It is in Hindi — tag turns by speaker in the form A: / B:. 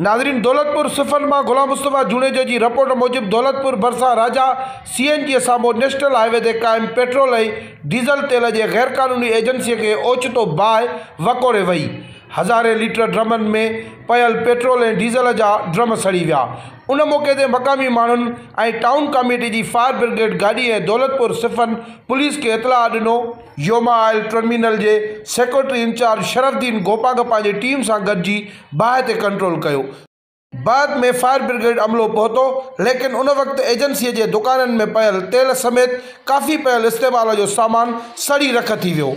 A: नाज़रीन दौलतपुर सिफन में गुलाम मुस्तफ़ा जुड़े जी रिपोर्ट मूजिब दौलतपुर भरसा राजा सी एन जी साम्हूं नेशनल हाईवे ते क़ाइमु पेट्रोल डीज़ल तेल के ग़ैरक़ानूनी एजेंसी के ओचितो बाहि वकोड़े वई। हज़ारे लीटर ड्रमनि में पयल पेट्रोल ऐं डीज़ल जा ड्रम सड़ी विया। उन मौक़े ते मक़ामी माण्हुनि टाउन कमेटी जी फायर ब्रिगेड गाॾी ऐं दौलतपुर सिफन पुलिस खे इतलाह ॾिनो। योमा ऑयल टर्मिनल जे सेक्रेटरी इंचार्ज शरफदीन गोपाग पंहिंजी टीम सां गॾिजी बाहि ते कंट्रोल कयो। बाद में फायर ब्रिगेड अमलो पहुतो, लेकिन उन वक़्तु एजेंसीअ जे दुकाननि में पयल तेल समेत काफ़ी पयल इस्तेमाल जो सामान सड़ी रख थी वियो।